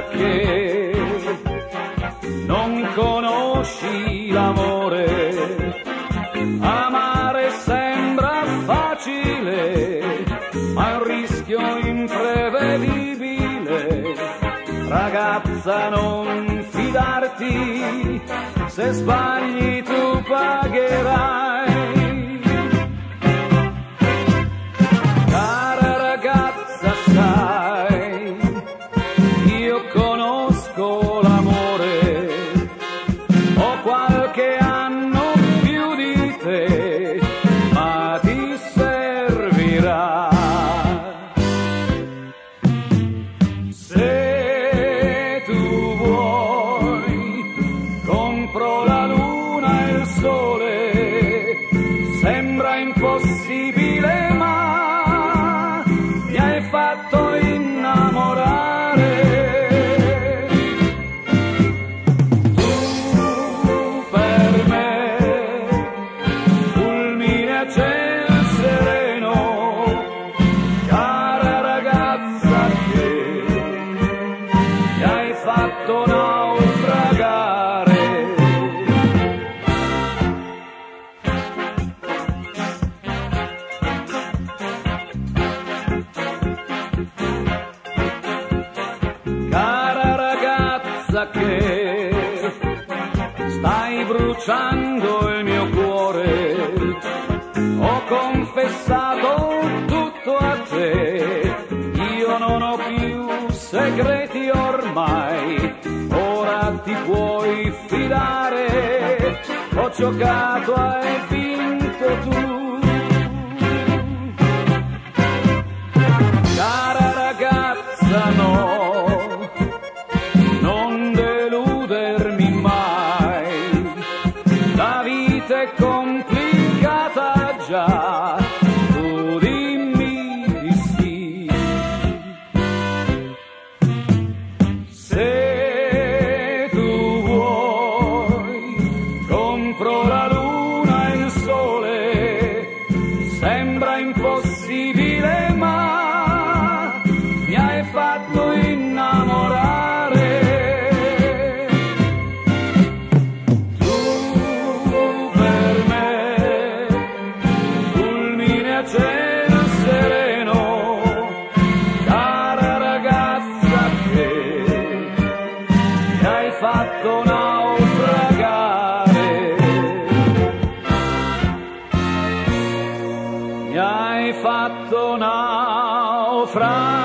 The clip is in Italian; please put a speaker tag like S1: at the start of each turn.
S1: che non conosci l'amore. Amare sembra facile, ma è un rischio imprevedibile. Ragazza, non fidarti, se sbagli tu pagherai. Io bruciando il mio cuore, ho confessato tutto a te, io non ho più segreti ormai, ora ti puoi fidare, ho giocato hai vinto tu. Compro la luna e il sole, sembra impossibile ma mi hai fatto innamorare. Tu per me, fulmine a cielo sereno, cara ragazza che mi hai fatto naufragare. Mi hai fatto naufragare.